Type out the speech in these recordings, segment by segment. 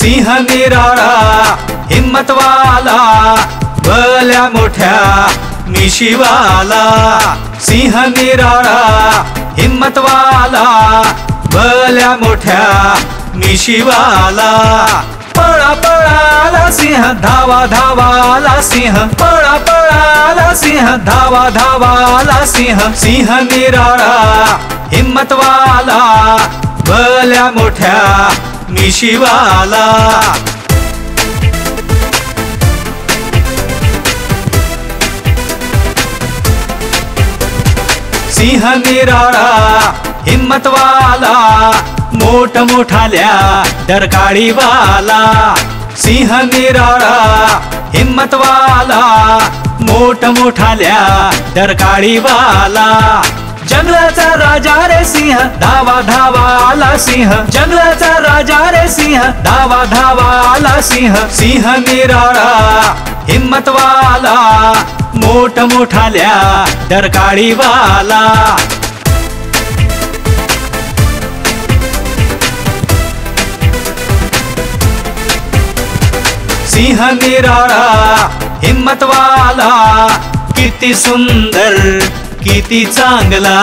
सिंह निराळा हिम्मतवाला भल्या मोठ्या मिशीवाला. सिंह निराळा हिम्मतवाला भल्या मोठ्या मिशीवाला. पळा, पळाला सिंह, धावा, धावाला सिंह. पळा, पळाला सिंह, धावा, धावाला सिंह. सिंह निराळा हिम्मतवाला भल्या मोठ्या मिशीवाला सिंह निराळा हिम्मतवाला मोठ मोठाल्या डरकाळीवाला सिंह निराळा हिम्मतवाला मोठ मोठाल्या डरकाळीवाला जंगलाचा राजा रे सिंह, धावा धावा आला सिंह. जंगलाचा राजा रे सिंह, धावा धावा आला सिंह. सिंह निराळा, हिम्मतवाला, मोठ मोठाल्या डरकाळीवाला सिंह निराळा, हिम्मतवाला, किती सुंदर किती चांगला.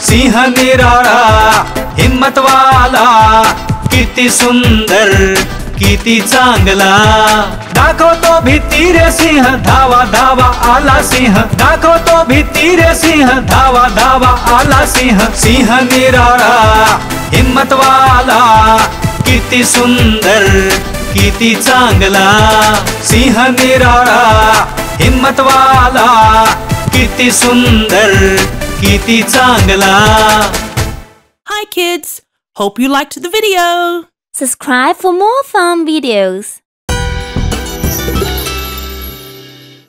सिंह निराळा, हिम्मतवाला. किती सुंदर, किती चांगला. दाखवतो भीती रे सिंह, धावा धावा आला सिंह. दाखवतो भीती रे सिंह, धावा धावा आला सिंह. सिंह निराळा, हिम्मतवाला. किती सुंदर, किती चांगला. सिंह निराळा, हिम्मतवाला. किती सुंदर किती चांगला Hi kids! Hope you liked the video! Subscribe for more fun videos.